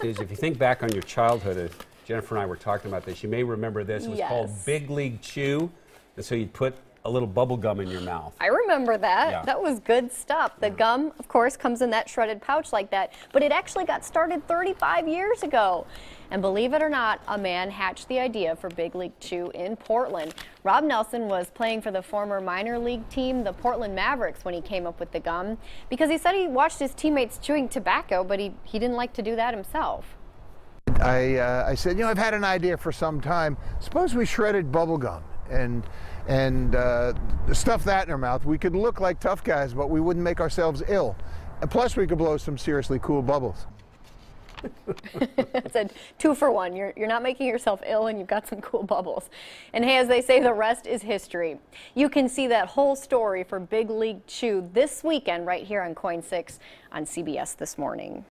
is if you think back on your childhood, Jennifer and I were talking about this, you may remember this. It was called Big League Chew. And so you'd put a little bubble gum in your mouth. I remember that. Yeah. That was good stuff. The gum, of course, comes in that shredded pouch like that, but it actually got started 35 years ago. And believe it or not, a man hatched the idea for Big League Chew in Portland. Rob Nelson was playing for the former minor league team, the Portland Mavericks, when he came up with the gum because he said he watched his teammates chewing tobacco, but he, he didn't like to do that himself. I, uh, I said, you know, I've had an idea for some time. Suppose we shredded bubble gum and and uh, stuff that in our mouth. We could look like tough guys, but we wouldn't make ourselves ill. And plus, we could blow some seriously cool bubbles. It said two for one. You're, you're not making yourself ill and you've got some cool bubbles. And hey, as they say, the rest is history. You can see that whole story for Big League Chew this weekend right here on KOIN 6 on CBS this morning.